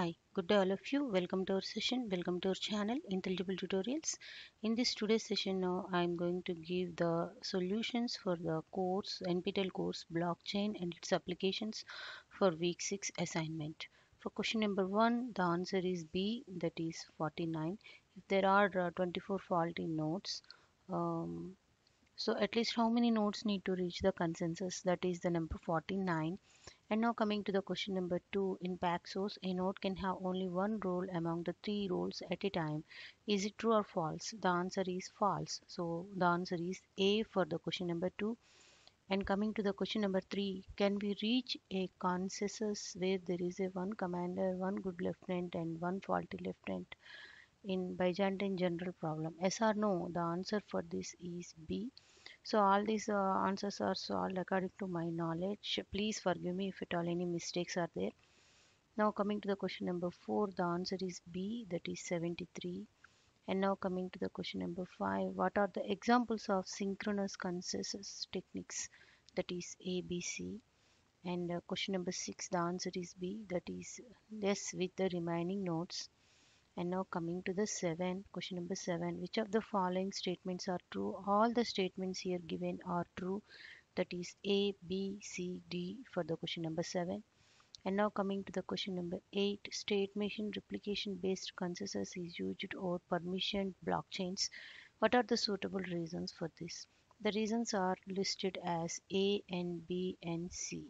Hi, good day all of you. Welcome to our session. Welcome to our channel Intelligible Tutorials. In this today's session now I am going to give the solutions for the course NPTEL course blockchain and its applications for week 6 assignment. For question number 1 the answer is B that is 49. If there are uh, 24 faulty nodes um, so at least how many nodes need to reach the consensus that is the number 49 and now coming to the question number two, in Paxos, a node can have only one role among the three roles at a time. Is it true or false? The answer is false. So the answer is A for the question number two. And coming to the question number three, can we reach a consensus where there is a one commander, one good lieutenant, and one faulty lieutenant in Byzantine general problem? Yes or no? The answer for this is B. So all these uh, answers are solved according to my knowledge. Please forgive me if at all any mistakes are there. Now coming to the question number 4, the answer is B that is 73. And now coming to the question number 5, what are the examples of synchronous consensus techniques that is ABC? And uh, question number 6, the answer is B that is yes with the remaining nodes. And now coming to the 7, question number 7, which of the following statements are true? All the statements here given are true. That is A, B, C, D for the question number 7. And now coming to the question number 8, state machine replication based consensus is used over permissioned blockchains. What are the suitable reasons for this? The reasons are listed as A and B and C.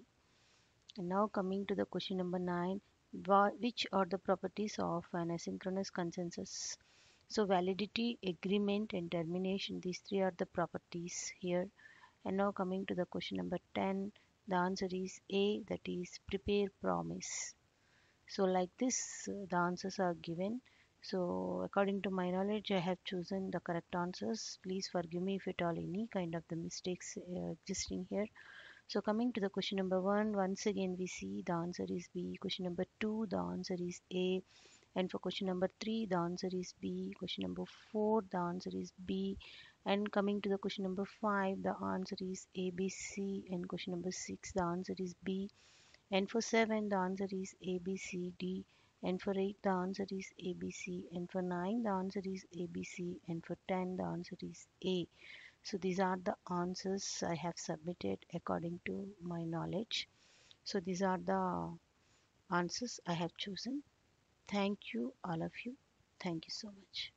And now coming to the question number 9, which are the properties of an asynchronous consensus. So validity agreement and termination these three are the properties here. And now coming to the question number 10 the answer is a that is prepare promise. So like this the answers are given. So according to my knowledge i have chosen the correct answers. Please forgive me if at all any kind of the mistakes uh, existing here so coming to the question number one, once again we see the answer is B. Question number two, the answer is A. And for question number three, the answer is B. Question number four, the answer is B. And coming to the question number five, the answer is A, B, C. And question number six, the answer is B. And for seven, the answer is A, B, C, D. And for 8, the answer is ABC. And for 9, the answer is ABC. And for 10, the answer is A. So these are the answers I have submitted according to my knowledge. So these are the answers I have chosen. Thank you all of you. Thank you so much.